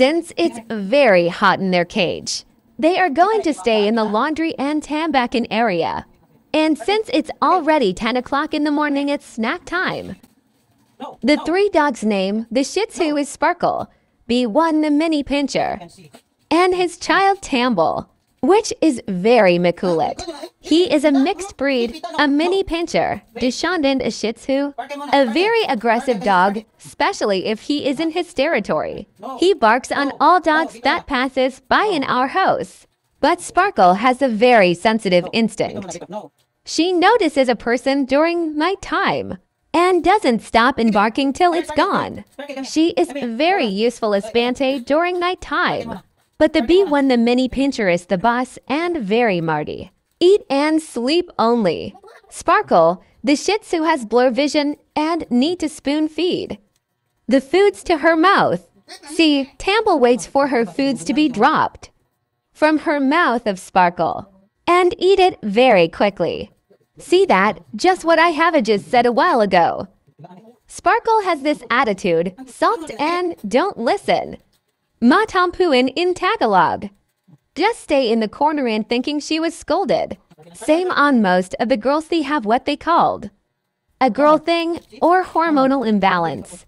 Since it's very hot in their cage, they are going to stay in the laundry and tambakin area. And since it's already 10 o'clock in the morning, it's snack time. The three dogs' name, the Shih Tzu is Sparkle, B1 the mini pinscher, and his child Tambol, which is very maculet. He is a mixed breed, a mini pinscher, descendant a Shih Tzu, a very aggressive dog, especially if he is in his territory. He barks on all dogs that passes by in our house. But Sparkle has a very sensitive instinct. She notices a person during night time and doesn't stop in barking till it's gone. She is very useful as Bante during night time. But the B1 the mini pinscher is the boss and very marty. Eat and sleep only. Sparkle, the Shih Tzu has blur vision and need to spoon feed. The foods to her mouth. See, Tambol waits for her foods to be dropped from her mouth of Sparkle and eat it very quickly. See that? Just what I have just said a while ago. Sparkle has this attitude, sulked and don't listen. Matampuin in Tagalog. Just stay in the corner and thinking she was scolded. Same on most of the girls they have what they called. A girl thing or hormonal imbalance.